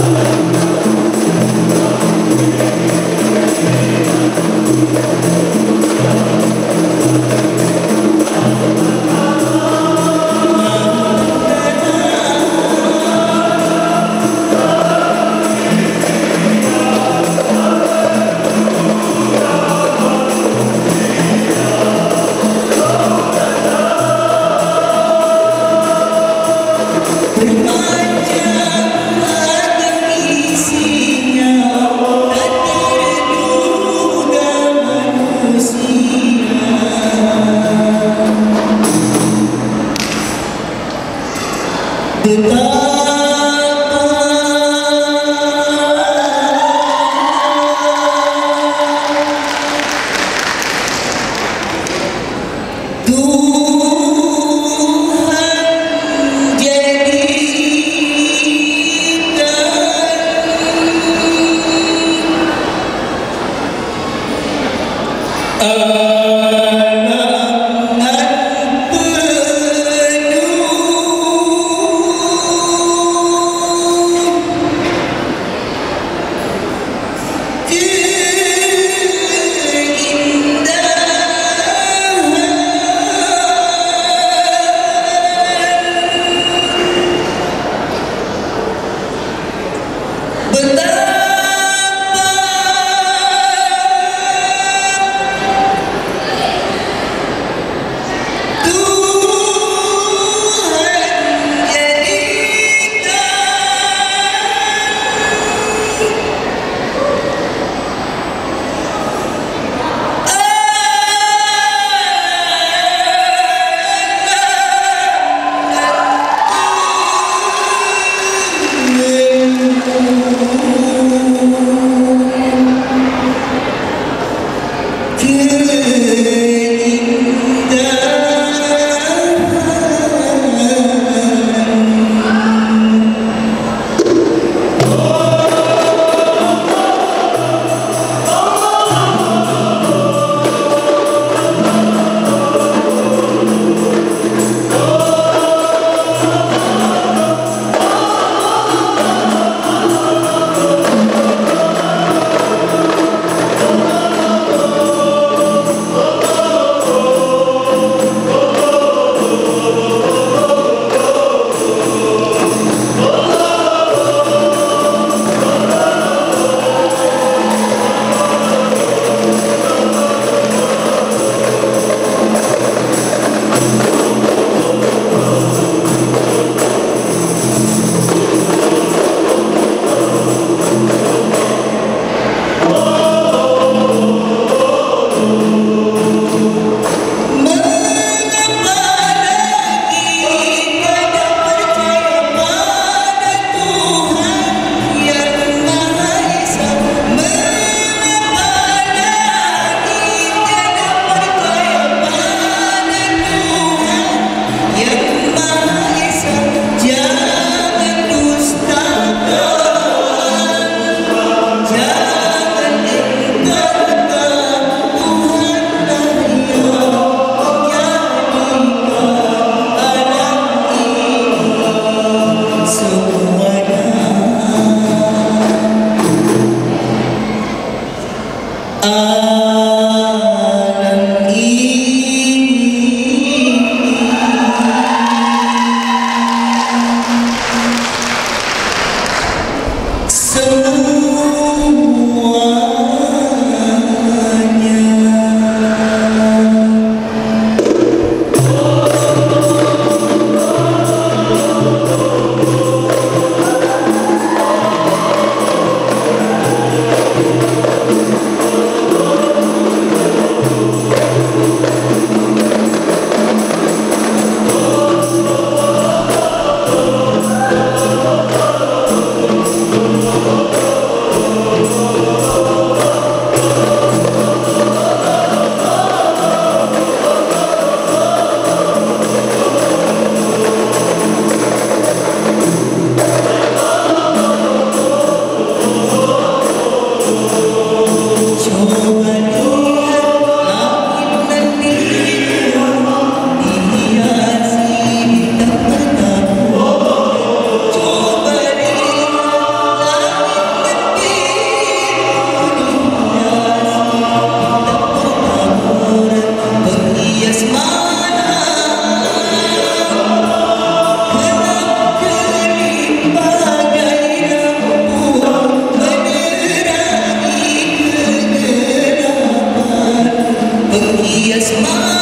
Thank you. Tú He is mine.